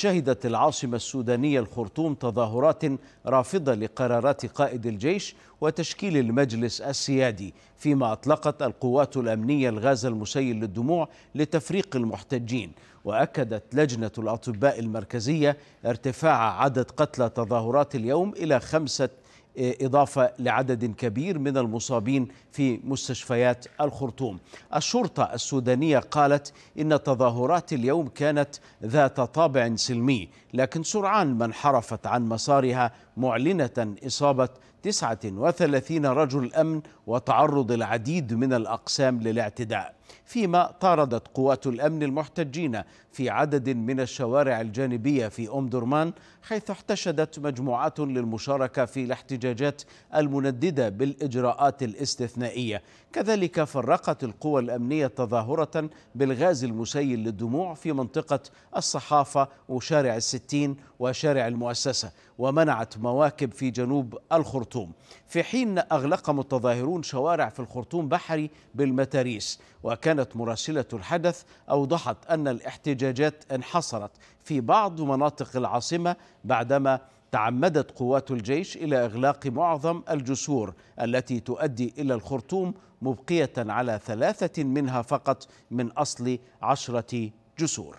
شهدت العاصمة السودانية الخرطوم تظاهرات رافضة لقرارات قائد الجيش وتشكيل المجلس السيادي فيما أطلقت القوات الأمنية الغاز المسيل للدموع لتفريق المحتجين. وأكدت لجنة الأطباء المركزية ارتفاع عدد قتلى تظاهرات اليوم إلى خمسة إضافة لعدد كبير من المصابين في مستشفيات الخرطوم. الشرطة السودانية قالت إن تظاهرات اليوم كانت ذات طابع سلمي لكن سرعان ما انحرفت عن مسارها معلنة إصابة 39 رجل أمن وتعرض العديد من الأقسام للاعتداء فيما طاردت قوات الأمن المحتجين في عدد من الشوارع الجانبية في أم درمان حيث احتشدت مجموعات للمشاركة في الاحتجاجات المنددة بالإجراءات الاستثنائية. كذلك فرقت القوى الأمنية تظاهرة بالغاز المسيل للدموع في منطقة الصحافة وشارع الستين وشارع المؤسسة ومنعت مواكب في جنوب الخرطوم. في حين أغلق متظاهرون شوارع في الخرطوم بحري بالمتاريس وكانت مراسلة الحدث أوضحت أن الاحتجاجات انحصرت في بعض مناطق العاصمة بعدما تعمدت قوات الجيش إلى إغلاق معظم الجسور التي تؤدي إلى الخرطوم مبقية على ثلاثة منها فقط من أصل عشرة جسور.